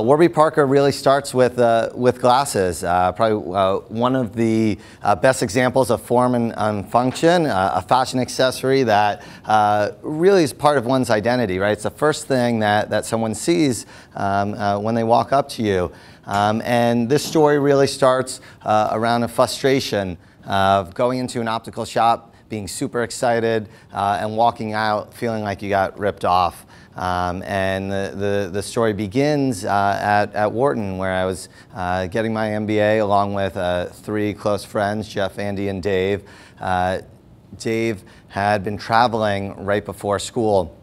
Uh, Warby Parker really starts with, uh, with glasses. Uh, probably uh, one of the uh, best examples of form and, function, uh, a fashion accessory that really is part of one's identity, right? It's the first thing that, that someone sees um, when they walk up to you. Um, and this story really starts around a frustration of going into an optical shop, being super excited, and walking out feeling like you got ripped off. Um, and the, the, the, story begins uh, at, at Wharton, where I was uh, getting my MBA along with uh, three close friends, Jeff, Andy, and Dave. Uh, Dave had been traveling right before school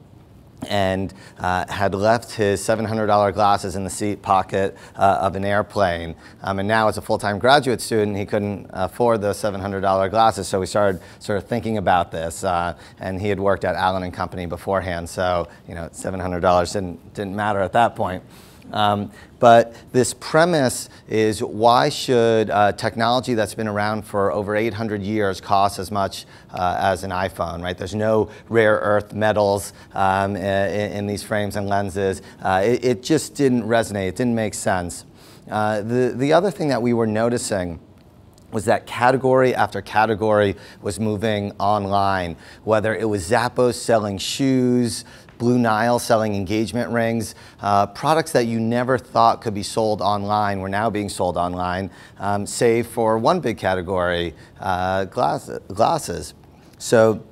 and uh, had left his $700 glasses in the seat pocket uh, of an airplane. Um, and now, as a full time graduate student, he couldn't afford those $700 glasses, so we started sort of thinking about this. Uh, and he had worked at Allen and Company beforehand, so you know, $700 didn't, didn't matter at that point. Um, but this premise is why should uh, technology that's been around for over 800 years cost as much uh, as an iPhone, right? There's no rare earth metals um, in, in, these frames and lenses. Uh, it, it, just didn't resonate, it didn't make sense. Uh, the, the other thing that we were noticing was that category after category was moving online, whether it was Zappos selling shoes, Blue Nile selling engagement rings, uh, products that you never thought could be sold online were now being sold online, um, save for one big category, uh, glass, glasses. So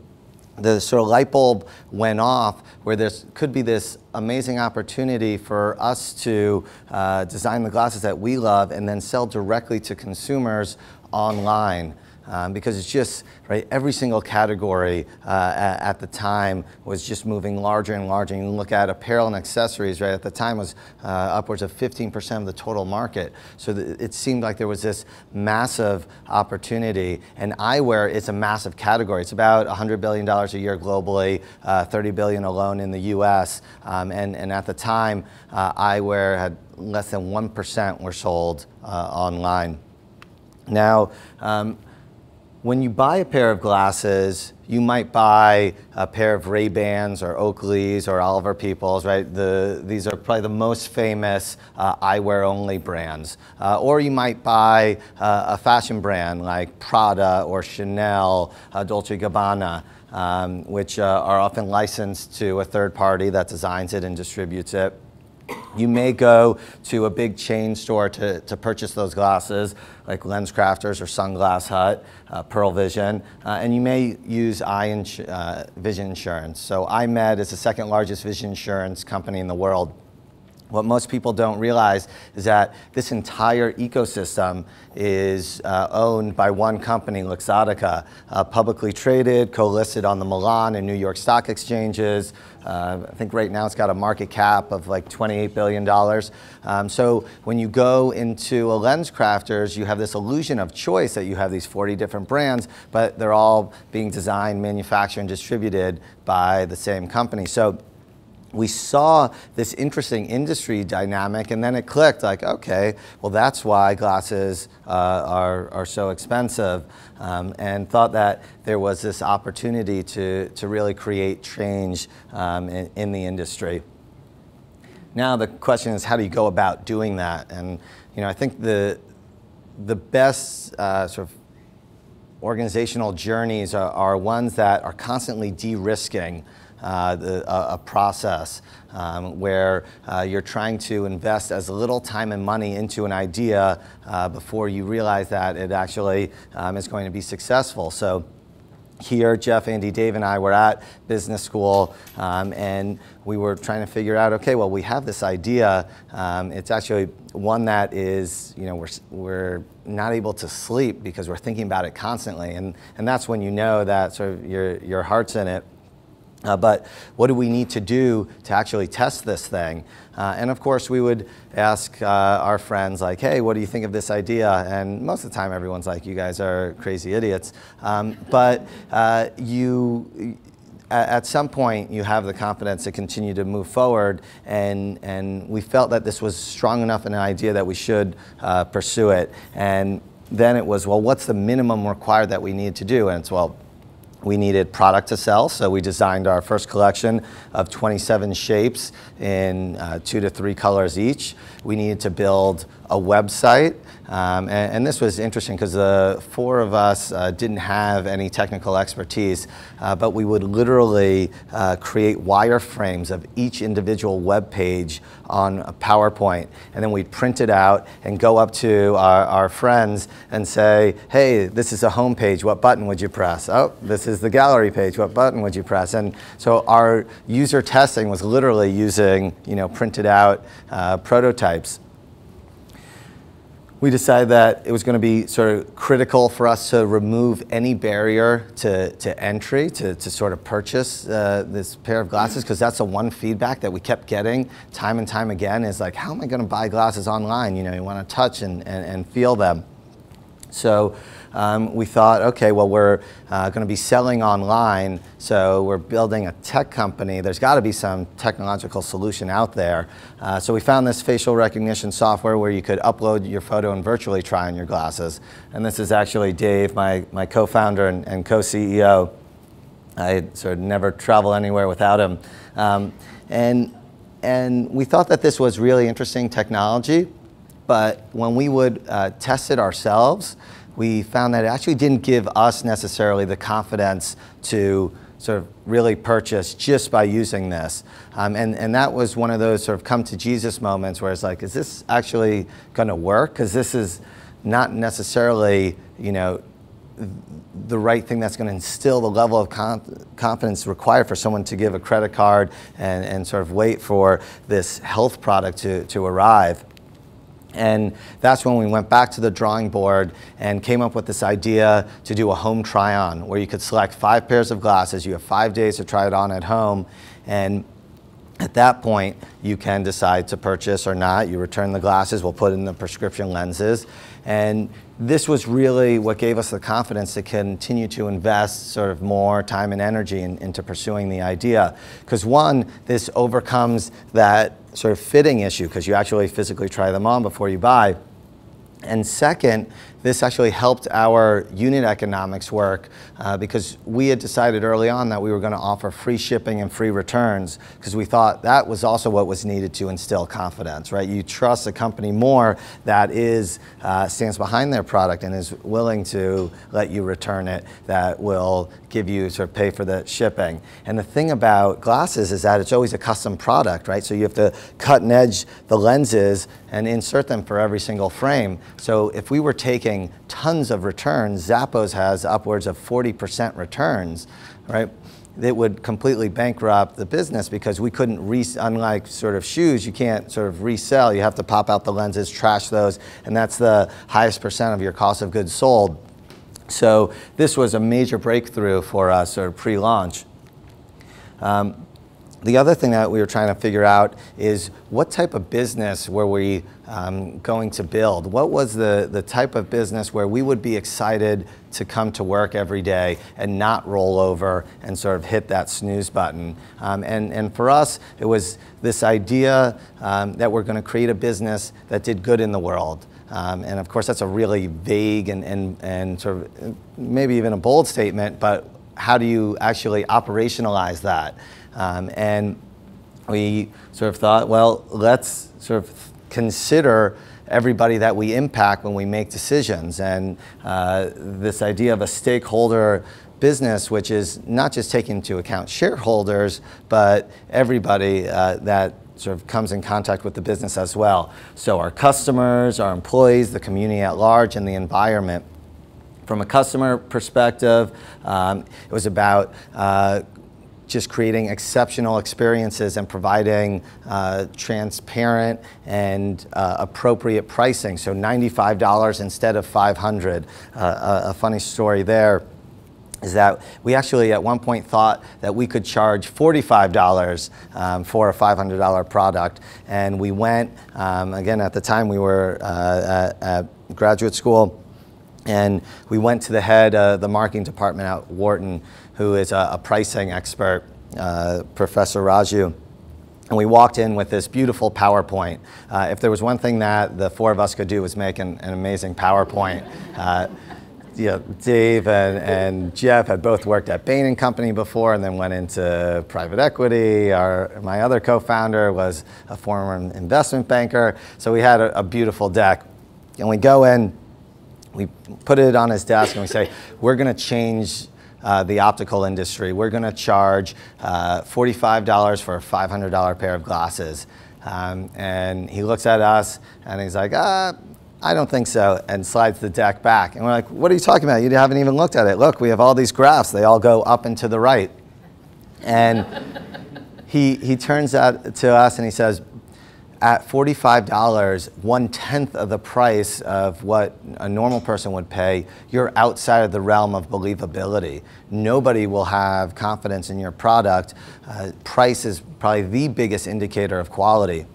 the sort of light bulb went off where there could be this amazing opportunity for us to uh, design the glasses that we love and then sell directly to consumers online um, because it's just right. Every single category uh, at, the time was just moving larger and larger. And you look at apparel and accessories, right? At the time was uh, upwards of 15% of the total market. So it seemed like there was this massive opportunity. And eyewear is a massive category. It's about 100 billion dollars a year globally, uh, 30 billion alone in the U.S. Um, and and at the time, uh, eyewear had less than 1% were sold uh, online. Now, um, when you buy a pair of glasses, you might buy a pair of Ray-Bans or Oakleys or Oliver Peoples, right? The, these are probably the most famous uh, eyewear-only brands. Uh, or you might buy uh, a fashion brand like Prada or Chanel, uh, Dolce Gabbana, um, which uh, are often licensed to a third party that designs it and distributes it. You may go to a big chain store to, to purchase those glasses, like LensCrafters or Sunglass Hut, uh, Pearle Vision, uh, and you may use eye ins- uh, vision insurance. So EyeMed is the second largest vision insurance company in the world. What most people don't realize is that this entire ecosystem is uh, owned by one company, Luxottica, uh, publicly traded, co-listed on the Milan and New York stock exchanges. Uh, I think right now it's got a market cap of like $28 billion. Um, so when you go into a LensCrafters, you have this illusion of choice that you have these 40 different brands, but they're all being designed, manufactured, and distributed by the same company. So we saw this interesting industry dynamic and then it clicked like okay well that's why glasses uh, are, are so expensive um, and thought that there was this opportunity to, to really create change um, in, in the industry. Now the question is how do you go about doing that? And you know i think the the best uh, sort of organizational journeys are, are ones that are constantly de-risking uh, the, a, process um, where uh, you're trying to invest as little time and money into an idea uh, before you realize that it actually um, is going to be successful. So here, Jeff, Andy, Dave, and I were at business school, um, and we were trying to figure out, okay, well, we have this idea. Um, it's actually one that is, you know, we're, we're not able to sleep because we're thinking about it constantly, and, and that's when you know that sort of your, your heart's in it. Uh, but what do we need to do to actually test this thing? Uh, and of course, we would ask uh, our friends, like, hey, what do you think of this idea? And most of the time, everyone's like, you guys are crazy idiots. Um, but uh, you, at some point, you have the confidence to continue to move forward. And, and we felt that this was strong enough an idea that we should uh, pursue it. And then it was, well, what's the minimum required that we need to do? And it's, well, we needed product to sell, so we designed our first collection of 27 shapes in uh, two to three colors each. We needed to build a website um, and, and, this was interesting because the four of us uh, didn't have any technical expertise, uh, but we would literally uh, create wireframes of each individual web page on a PowerPoint. And then we'd print it out and go up to our, our friends and say, hey, this is a home page. What button would you press? Oh, this is the gallery page. What button would you press? And so our user testing was literally using you know, printed out uh, prototypes we decided that it was going to be sort of critical for us to remove any barrier to, to entry, to, to sort of purchase uh, this pair of glasses, because that's the one feedback that we kept getting time and time again is like, how am I going to buy glasses online? You know, you want to touch and, and, and feel them. So um, we thought, okay, well, we're uh, going to be selling online, so we're building a tech company. There's got to be some technological solution out there. Uh, so we found this facial recognition software where you could upload your photo and virtually try on your glasses. And this is actually Dave, my, my co-founder and, and co-CEO. I sort of never travel anywhere without him. Um, and, and we thought that this was really interesting technology, but when we would uh, test it ourselves, we found that it actually didn't give us necessarily the confidence to sort of really purchase just by using this. Um, and, and that was one of those sort of come to Jesus moments where it's like, is this actually going to work? Because this is not necessarily, you know, the right thing that's going to instill the level of confidence required for someone to give a credit card and, and sort of wait for this health product to, to arrive. And that's when we went back to the drawing board and came up with this idea to do a home try on where you could select five pairs of glasses. You have five days to try it on at home. And at that point, you can decide to purchase or not. You return the glasses, we'll put in the prescription lenses. And this was really what gave us the confidence to continue to invest sort of more time and energy in, into pursuing the idea. Because one, this overcomes that sort of fitting issue because you actually physically try them on before you buy. And second, this actually helped our unit economics work uh, because we had decided early on that we were going to offer free shipping and free returns because we thought that was also what was needed to instill confidence, right? You trust a company more that is uh, stands behind their product and is willing to let you return it, that will give you sort of pay for the shipping. And the thing about glasses is that it's always a custom product, right? So you have to cut and edge the lenses and insert them for every single frame. So if we were taking getting tons of returns. Zappos has upwards of 40% returns, right? It would completely bankrupt the business because we couldn't, re- unlike sort of shoes, you can't sort of resell. You have to pop out the lenses, trash those, and that's the highest percent of your cost of goods sold. So this was a major breakthrough for us, or pre-launch. Um, the other thing that we were trying to figure out is what type of business were we um, going to build? What was the, the type of business where we would be excited to come to work every day and not roll over and sort of hit that snooze button? Um, and, and for us, it was this idea um, that we're going to create a business that did good in the world. Um, and of course, that's a really vague and, and, and sort of maybe even a bold statement, but how do you actually operationalize that? Um, and we sort of thought, well, let's sort of consider everybody that we impact when we make decisions. And uh, this idea of a stakeholder business, which is not just taking into account shareholders, but everybody uh, that sort of comes in contact with the business as well. So our customers, our employees, the community at large, and the environment. From a customer perspective, um, it was about uh, just creating exceptional experiences and providing uh, transparent and uh, appropriate pricing. So $95 instead of 500. Uh, a, a funny story there is that we actually at one point thought that we could charge $45 um, for a $500 product. And we went, um, again, at the time we were uh, at, at graduate school, and we went to the head of the marketing department at Wharton, who is a, a pricing expert, uh, Professor Raju. And we walked in with this beautiful PowerPoint. Uh, if there was one thing that the four of us could do was make an, an amazing PowerPoint. Uh, yeah, Dave and, and Jeff had both worked at Bain and Company before and then went into private equity. Our, my other co-founder was a former investment banker. So we had a, a beautiful deck. And we go in, we put it on his desk and we say, we're going to change uh, the optical industry. We're going to charge uh, $45 for a $500 pair of glasses. Um, and he looks at us and he's like, ah, I don't think so, and slides the deck back. And we're like, what are you talking about? You haven't even looked at it. Look, we have all these graphs. They all go up and to the right. And he, he turns out to us and he says, at $45, one tenth of the price of what a normal person would pay, you're outside of the realm of believability. Nobody will have confidence in your product. Uh, price is probably the biggest indicator of quality.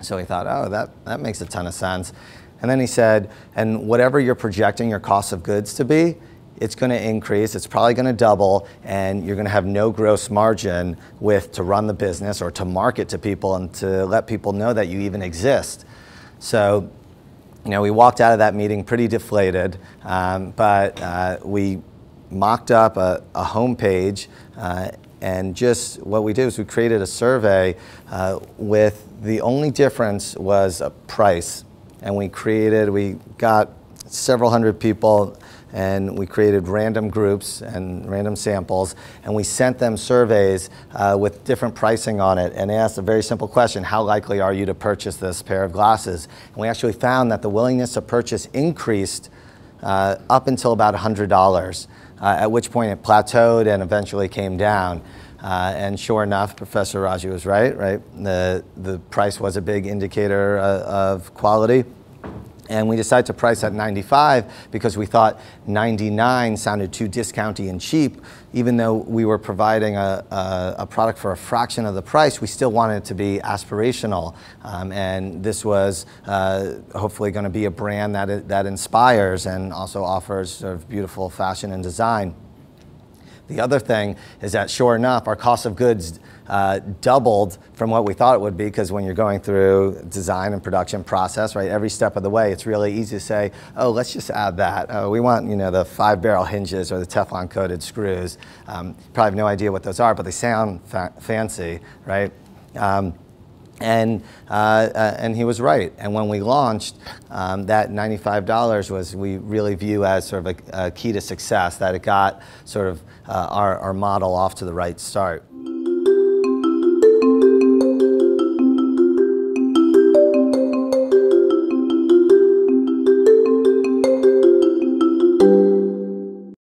So he thought, oh, that, that makes a ton of sense. And then he said, and whatever you're projecting your cost of goods to be, it's going to increase, it's probably going to double, and you're going to have no gross margin with to run the business or to market to people and to let people know that you even exist. So, you know, we walked out of that meeting pretty deflated, um, but uh, we mocked up a, a homepage uh, and just what we did was we created a survey uh, with the only difference was a price and we created, we got several hundred people and we created random groups and random samples and we sent them surveys uh, with different pricing on it and asked a very simple question how likely are you to purchase this pair of glasses and we actually found that the willingness to purchase increased uh, up until about $100 uh, at which point it plateaued and eventually came down uh, and sure enough, Professor Raju was right, right? The, the price was a big indicator uh, of quality. And we decided to price at 95 because we thought 99 sounded too discounty and cheap. Even though we were providing a, a, a product for a fraction of the price, we still wanted it to be aspirational. Um, and this was uh, hopefully going to be a brand that, that inspires and also offers sort of beautiful fashion and design. The other thing is that sure enough, our cost of goods uh, doubled from what we thought it would be because when you're going through design and production process, right, every step of the way, it's really easy to say, oh, let's just add that. Uh, we want, you know, the five barrel hinges or the Teflon coated screws. Um, probably have no idea what those are, but they sound fa fancy, right? Um, and, uh, uh, and he was right. And when we launched, um, that $95 was we really view as sort of a, a, key to success, that it got sort of uh, our, our model off to the right start.